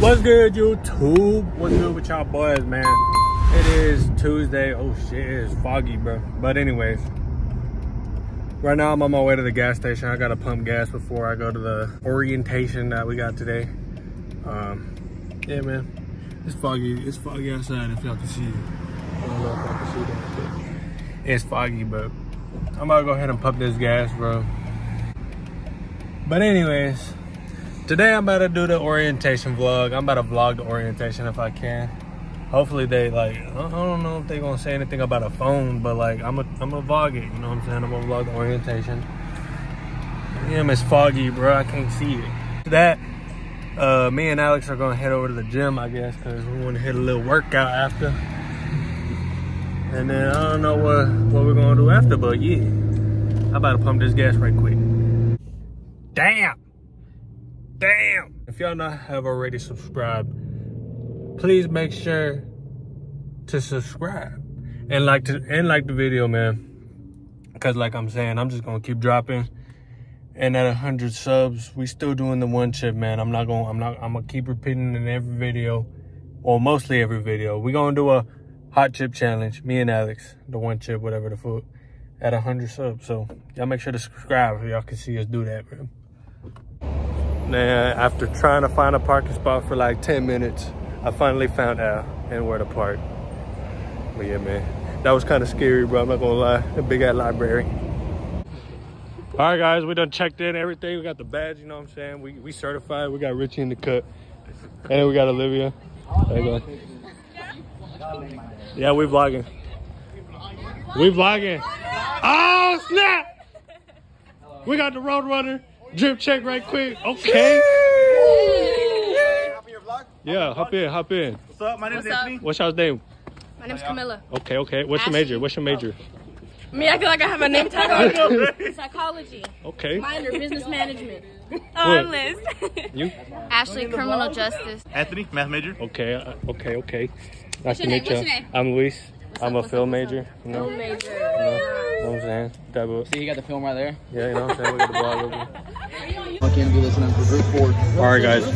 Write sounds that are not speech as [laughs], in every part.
What's good, YouTube? What's good with y'all boys, man? It is Tuesday. Oh shit, it's foggy, bro. But anyways, right now I'm on my way to the gas station. I gotta pump gas before I go to the orientation that we got today. Um, yeah, man, it's foggy. It's foggy outside. If y'all can see, I don't know if y'all can see that. But it's foggy, but I'm about to go ahead and pump this gas, bro. But anyways, today I'm about to do the orientation vlog. I'm about to vlog the orientation if I can. Hopefully they like, I don't know if they gonna say anything about a phone, but like I'm a, I'm gonna vlog it, you know what I'm saying? I'm gonna vlog the orientation. Damn, it's foggy, bro, I can't see it. That, uh, me and Alex are gonna head over to the gym, I guess, cause we wanna hit a little workout after. And then I don't know what, what we're gonna do after, but yeah. I'm about to pump this gas right quick. Damn! Damn! If y'all not have already subscribed, please make sure to subscribe and like to and like the video, man. Cause like I'm saying, I'm just gonna keep dropping. And at hundred subs, we still doing the one chip, man. I'm not gonna I'm not I'm gonna keep repeating in every video, or mostly every video. we gonna do a hot chip challenge, me and Alex, the one chip, whatever the food, at hundred subs. So y'all make sure to subscribe so y'all can see us do that, man. Now, after trying to find a parking spot for like 10 minutes, I finally found out and where to park. But yeah, man, that was kind of scary, bro. I'm not gonna lie. A big ass library. All right, guys, we done checked in everything. We got the badge, you know what I'm saying? We, we certified. We got Richie in the cut. And we got Olivia. There you go. Yeah, we vlogging. We vlogging. Oh, snap! We got the road runner. Drip check right quick. Okay. Yeah, hop in, hop in. What's up? My name's What's up? Anthony. What's y'all's name? My name's Camilla. Okay, okay. What's your Ashley. major? What's your major? Me, I feel like I have a name tag on. [laughs] Psychology. Okay. Minor, business management. [laughs] What? Liz. You? Ashley, criminal justice. Anthony, math major. Okay, uh, okay, okay. Nice your to name? meet you. What's your name? I'm Luis. I'm a up, film up, major. You Film you major. know, you know what I'm saying? Type of, See, you got the film right there. yeah, you know what I'm saying? We got the vlog over. I can't be listening for group four. All right, guys.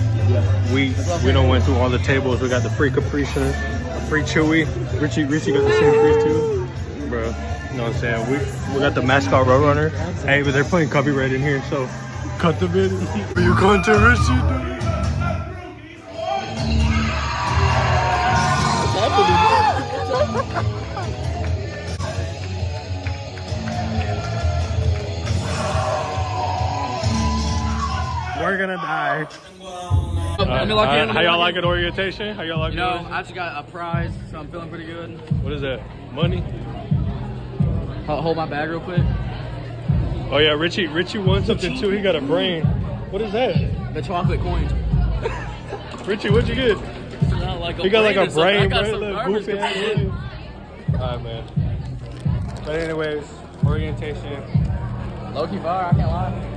We we don't went through all the tables. We got the free Capri Sun, a free Chewy. Richie Richie got the same free too, bro. You know what I'm saying? We we got the mascot Roadrunner. Hey, but they're putting copyright in here, so cut the video. Are you going to Richie? Gonna die. Let me lock Uh, in. how y'all like it orientation? How y'all like You it? know, orientation? I actually got a prize, so I'm feeling pretty good. What is that? Money? Hold hold my bag real quick. Oh yeah, Richie. Richie won something too. He got a brain. What is that? The chocolate coin. [laughs] Richie, what'd you get? Not like He got like a it's like- I brain, bro. some goofy ass. to put Richie. in. Alright, man. But anyways, orientation. Low key fire, I can't lie.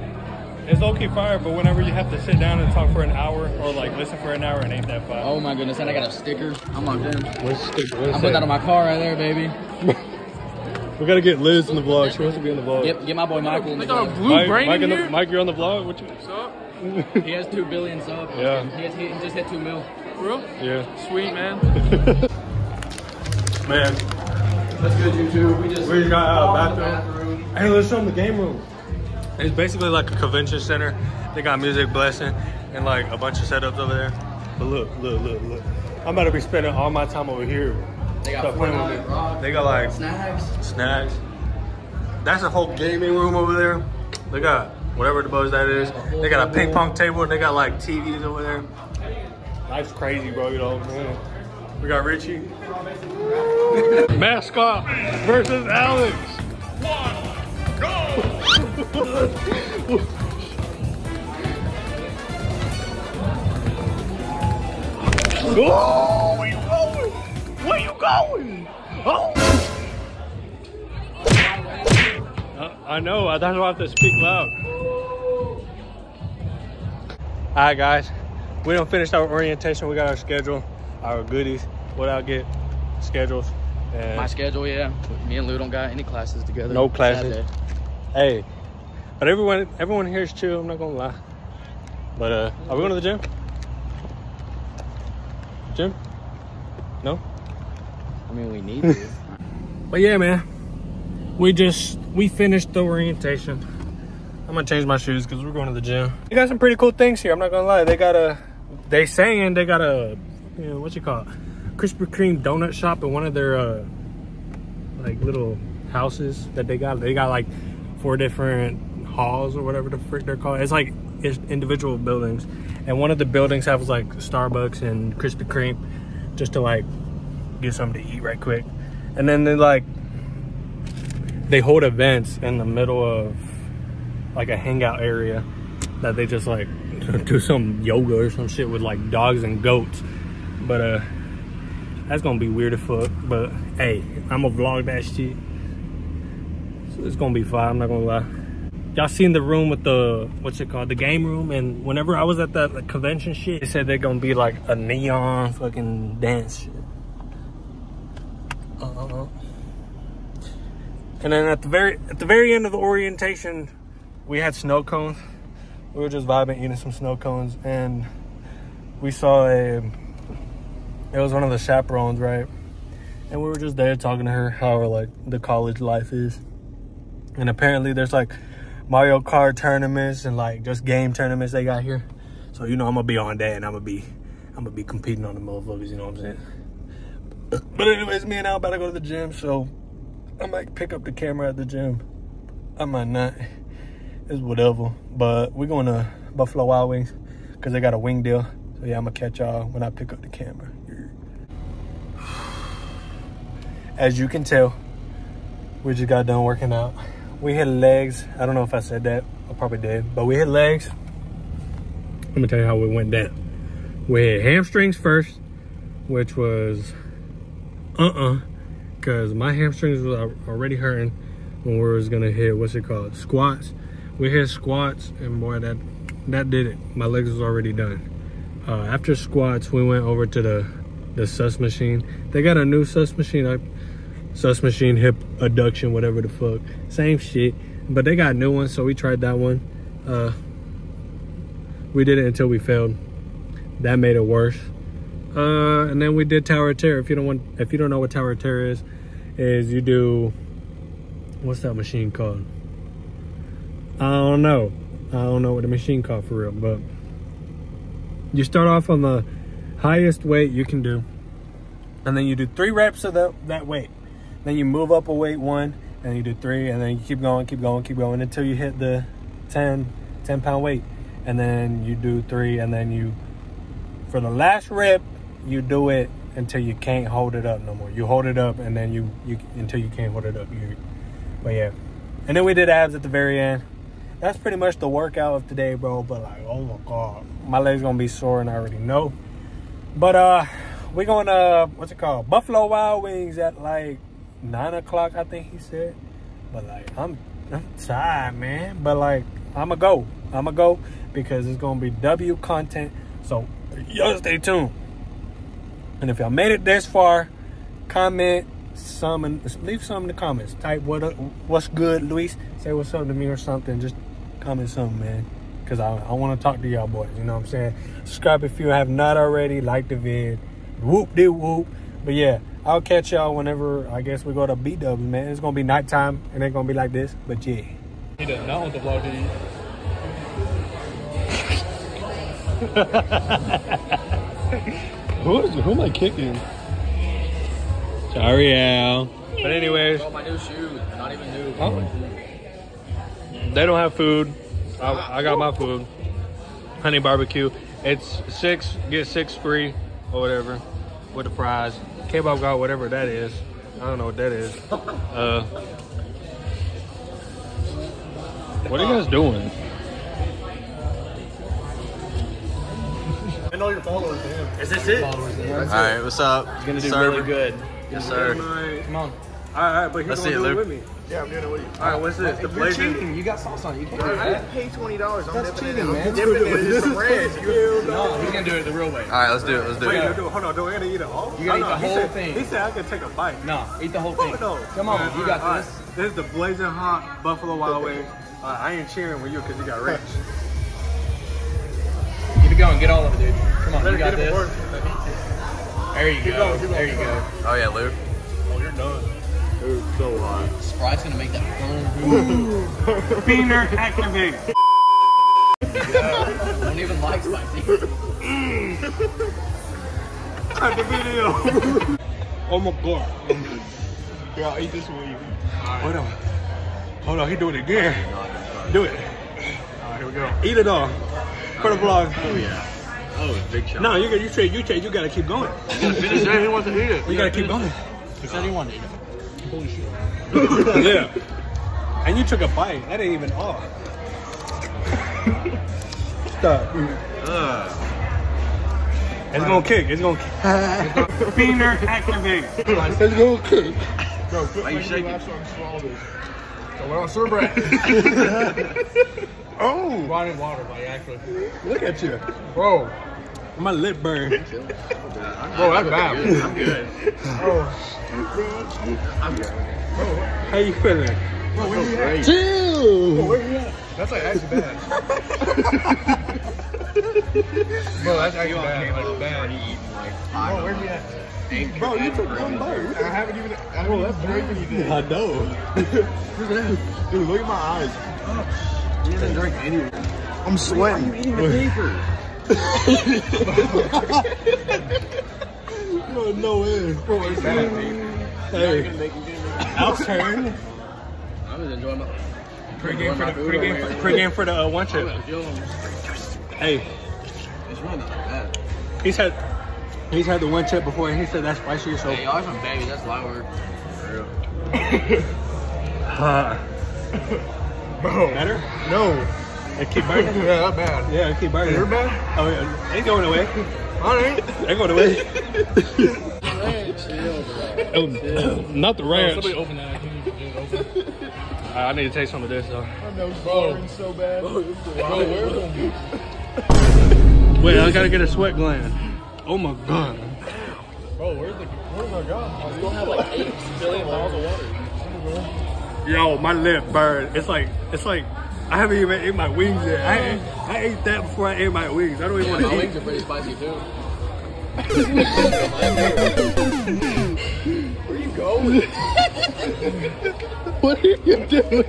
It's okay fire, but whenever you have to sit down and talk for an hour or like listen for an hour, it ain't that fire. Oh my goodness, and I got a sticker. I'm locked in. What's the, I put that on my car right there, baby. [laughs] We gotta get Liz in the vlog. She wants to be in the vlog. Get, get my boy Michael in the got a vlog. blue Mike, brain Mike, in in the, here? Mike, you're on the vlog. What you? [laughs] He has two billion subs. Yeah. He, has, he just hit two mil. Bro, Yeah. sweet man. [laughs] Man, That's good, you two. We just we just got out of the bathroom. bathroom. Hey, let's show them the game room. It's basically like a convention center. They got music blessing and like a bunch of setups over there. But look, look, look, look. I'm about to be spending all my time over here. They got Stop playing with Rock, They got like snacks. snacks. That's a whole gaming room over there. They got whatever the buzz that is. They got a ping pong table. and They got like TVs over there. Life's crazy, bro. You know, man. We got Richie. [laughs] Mascot versus Alex. Oh, where you going? Where you going? Oh. Uh, I know. That's why I have to speak loud. All right, guys. We don't finish our orientation. We got our schedule, our goodies. What I'll get, schedules. And My schedule, yeah. Me and Lou don't got any classes together. No classes. Sad day. hey, but everyone, everyone here is chill. I'm not gonna lie. But uh, are we going to the gym? Gym? No? I mean, we need [laughs] to. But yeah, man. We just we finished the orientation. I'm gonna change my shoes because we're going to the gym. They got some pretty cool things here. I'm not gonna lie. They got a they saying they got a you know, what you call it? Krispy Kreme donut shop in one of their uh like little houses that they got. They got like four different halls or whatever the frick they're called. It's like it's individual buildings. And one of the buildings has like Starbucks and Krispy Kreme just to like get something to eat right quick. And then they like they hold events in the middle of like a hangout area that they just like [laughs] do some yoga or some shit with like dogs and goats. But uh that's gonna be weird as fuck. But hey, I'm gonna vlog that shit. So it's gonna be fine, I'm not gonna lie. Y'all seen the room with the what's it called? The game room and whenever I was at that like, convention shit, they said they're gonna be like a neon fucking dance shit. Uh, and then at the very at the very end of the orientation, we had snow cones. We were just vibing, eating some snow cones, and we saw a. It was one of the chaperones, right? And we were just there talking to her how like the college life is. And apparently, there's like Mario Kart tournaments and like just game tournaments they got here. So you know I'm gonna be on that, and I'm gonna be I'm gonna be competing on the motherfuckers. You know what I'm saying? But anyways, me and Al about to go to the gym, so I might pick up the camera at the gym. I might not. It's whatever. But we're going to Buffalo Wild Wings because they got a wing deal. So yeah, I'm gonna catch y'all when I pick up the camera. [sighs] As you can tell, we just got done working out. We hit legs. I don't know if I said that. I probably did. But we hit legs. Let me tell you how we went down. We hit hamstrings first, which was uh-uh because my hamstrings was already hurting when we was gonna hit what's it called squats we hit squats and boy that that did it my legs was already done uh, after squats we went over to the the sus machine they got a new sus machine I, sus machine hip adduction whatever the fuck same shit but they got new ones so we tried that one uh, we did it until we failed that made it worse uh, and then we did Tower of Terror. If you don't want, if you don't know what Tower of Terror is, is you do what's that machine called? I don't know. I don't know what the machine called for real, but you start off on the highest weight you can do, and then you do three reps of that that weight. Then you move up a weight one, and you do three, and then you keep going, keep going, keep going until you hit the 10, 10 pound weight, and then you do three, and then you for the last rep you do it until you can't hold it up no more. You hold it up and then you you until you can't hold it up. You, but yeah, and then we did abs at the very end. That's pretty much the workout of today, bro. But like, oh my god, my legs gonna be sore, and I already know. But uh, we're going to what's it called? Buffalo Wild Wings at like nine o'clock, I think he said. But like, I'm I'm tired, man. But like, I'ma go. I'ma go because it's gonna be W content. So y'all stay tuned. And if y'all made it this far, comment some and leave some in the comments. Type what uh, what's good, Luis. Say what's up to me or something. Just comment something, man. Cause I, I want to talk to y'all boys. You know what I'm saying? Subscribe if you have not already. Like the vid. Whoop de whoop. But yeah, I'll catch y'all whenever I guess we go to B Dubs, man. It's gonna be nighttime and it's gonna be like this. But yeah. He does not want the vlog to [laughs] Who is who am I kicking? Sorry, Al. But anyways, Oh, my new shoes. They're not even new. Huh? they don't have food. I, I got my food. Honey barbecue. It's six, get six free or whatever with the fries. K-Bob got whatever that is. I don't know what that is. Uh, what are you guys doing? I know your followers, man. Is this it? Alright, what's up? It's gonna do Sir. really good. Yes, sir. Come on. All right, but he's Let's gonna see do it Luke. with me. Yeah, I'm doing it with you. All right, what's this? The You're blazing. cheating. You got sauce on it. You can't do I it. didn't pay twenty dollars. I'm That's cheating, in. man. I'm dipping it in This some is bread. fucking you, No, he's gonna do it the real way. Alright, let's do it. Let's do Wait, it. no, dude, hold on, do I gotta eat it all? You gotta Oh, eat no, the he whole said- thing. He said I could take a bite. No, eat the whole Oh, thing. no. Come on, All right, you got all right, this. all right. This is the blazing hot Buffalo Wild Wings. Uh, I ain't cheering with you because you got rich. Keep it going. Get all of it, dude. Come on, Let you got get it this. There you go. There you go. Oh yeah, Lou. Oh, you're done. Dude, so hot. Sprite's gonna make that fun. [laughs] Beaner activate. Don't even like spicy. Cut the video. [laughs] oh my god. Yeah, I'll eat this with you. Hold on. Hold on, he do it again. Do it. Alright, here we go. Eat it all. For the vlog. Oh yeah. Oh, big shot. No, you got you say you say you gotta keep going. Finish that. He wants to eat it. You gotta keep going. He said he wanted to eat it. Yeah. [laughs] And you took a bite. That ain't even all. Stop. It's gonna kick. It's gonna kick. [laughs] Beaner activate. It's gonna kick. Bro, quit Why you shaking? laugh so I can swallow this. So we're on Sir Brett. [laughs] Oh, Brought in water, like actually. look at you. Bro, My lip burn. [laughs] bro, that's bad. I'm good. How you feeling? Bro, where you at? Chill. Where you at? That's like actually bad. Bro, that's actually bad. Like, bad. Bro, where you at? Bro, you took one bite. I haven't even. I haven't even drank anything. I know. [laughs] Dude, look at my eyes. Oh, he doesn't drink anything. I'm sweating. No, no way. Bro, it's bad. Hey, Al's turn. I'm just enjoying my. Pre-game for the pre-game for, pre-game for the uh, one chip. Hey, It's really not that bad. he's had he's had the one chip before, and he said that's spicy. So Hey, y'all some baby. That's light work. uh, Bro, better. no. It keep burning. [laughs] Yeah, that's bad. Yeah, it keep burning. You're bad? Oh yeah, ain't going away. Alright. Ain't going away. [laughs] oh, not the oh, ranch. open that. I can't even open. I need to taste some of this though. My nose burning so bad. Bro, where's the Wait, I gotta get a sweat gland. Oh my god. Bro, where's the where's our god? We don't have like eight billion bottles of water. Yo, my lip burned. It's like it's like I haven't even ate my wings yet. I ate, I ate that before I ate my wings. I don't even Yeah, want to eat. my wings eat. are pretty spicy too. Where you going? [laughs] What are you doing?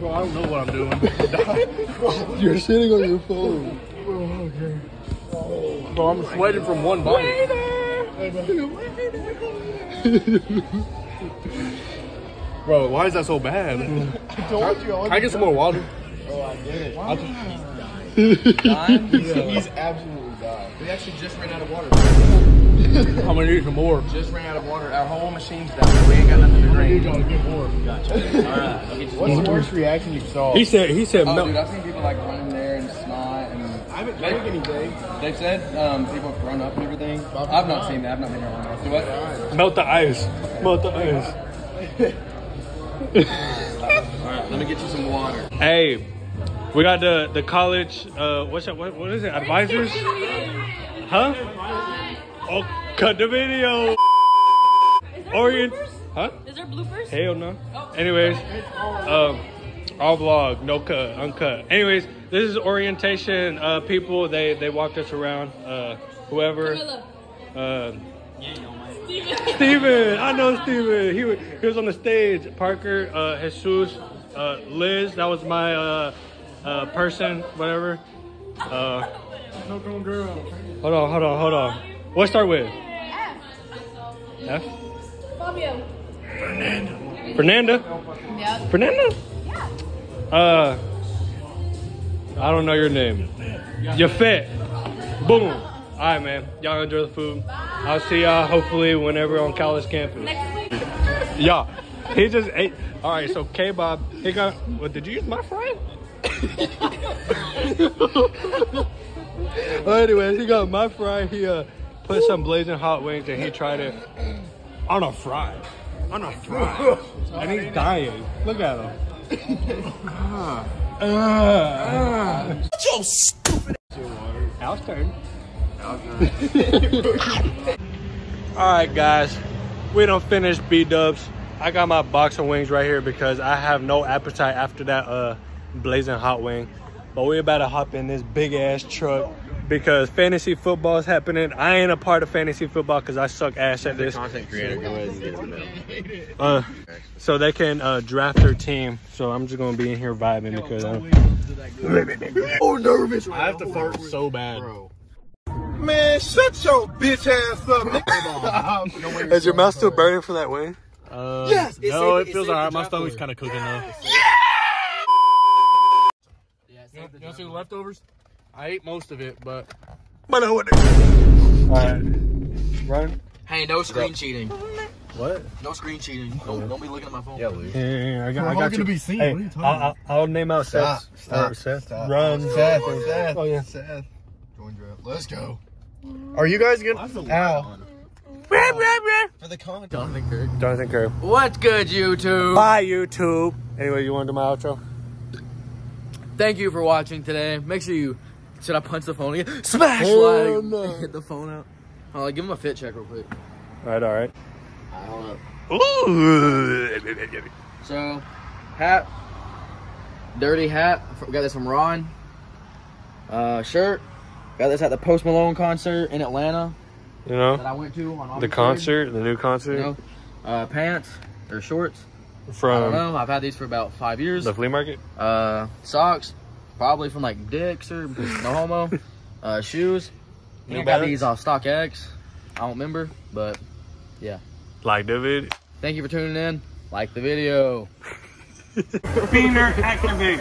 Bro, I don't know what I'm doing. [laughs] You're sitting on your phone. Bro, I'm sweating from one bite. [laughs] Bro, why is that so bad? [laughs] I told you. Can I get some more water? Oh, I did. He's absolutely dying. We actually just ran out of water. I'm gonna need some more. Just ran out of water. Our whole machine's down. We ain't got nothing to drink. gotta get more. Gotcha. [laughs] All right. I'll get you What's the worst reaction you saw? He said he said Oh, melt. dude, I've seen people like run in there and snot and. I haven't drank anything. They've said um, people have thrown up and everything. I've not seen that. I've not been around that. So what? Melt the ice. Melt the ice. [laughs] All right, let me get you some water. Hey, we got the the college. Uh, what's that? What, what is it? Advisors? Huh? Oh, cut the video. Is there Orient. bloopers? Huh? Is there bloopers? Hell no. Anyways, um, all vlog, no cut, uncut. Anyways, this is orientation. Uh, people they they walked us around. Uh, whoever. Uh, Steven, I know Steven. He was, he was on the stage. Parker, uh, Jesus, uh, Liz, that was my uh, uh, person, whatever. Uh, hold on, hold on, hold on. What start with? F. F? Fabio. Fernanda? Yep. Fernanda? Uh, I don't know your name. You're fit. Boom. All right, man. Y'all enjoy the food. I'll see y'all hopefully whenever on college campus. Next week. Yeah, he just ate. All right, so K Bob, he got. What did you use my fry? [laughs] well, anyways, he got my fry. He uh put some blazing hot wings and he tried it on a fry, on a fry, and he's dying. Look at him. Ah. Ah. Al's turn. All right, guys, we don't finish B Dubs. I got my box of wings right here because I have no appetite after that uh blazing hot wing. But we about to hop in this big ass truck because fantasy football is happening. I ain't a part of fantasy football because I suck ass at this. Content creator, go ahead and get in the middle. Uh, so they can uh, draft their team. So I'm just gonna be in here vibing because I'm [laughs] Oh, nervous. I have to fart so bad. Man, shut your bitch ass up, nigga. [laughs] Is your mouth still burning from that wing? Uh, Yes, no, safe- it feels alright. My stomach's kind of cooking though. Yeah, yeah You want to see the leftovers? I ate most of it, but But I wouldn't. All right, run. Hey, no screen cheating. what? No screen cheating. Don't, don't be looking at my phone. Yeah, Luke. Yeah, yeah, yeah, I got, We're I all got gonna be seen. Hey, What are you talking I'll, I'll, I'll name out Seth. Stop, stop, Seth. stop. Run. Seth, Seth, Oh yeah. Seth. Join draft. Let's go. Are you guys gonna? Ow. For the content. Jonathan Kirk. Jonathan Kerr. What's good, YouTube? Bye YouTube. Anyway, you want to do my outro? Thank you for watching today. Make sure you. Should I punch the phone again? Smash Hell like no. [laughs] hit the phone out. Hold on, give him a fit check real quick. All right, all right. Alright, hold up. Ooh. So, hat, dirty hat. Got this from Ron. Uh, shirt. Got this at the Post Malone concert in Atlanta You that know, I went to on August the 3rd. concert, the new You concert know, uh, pants or shorts. I don't from know. I've had these for about five years. the flea market. Uh, socks, probably from like Dick's or no homo. [laughs] uh, shoes. I New think I got Balance? these off StockX. I don't remember, but yeah. Like David. thank you for tuning in. Like the video. Beamer activate.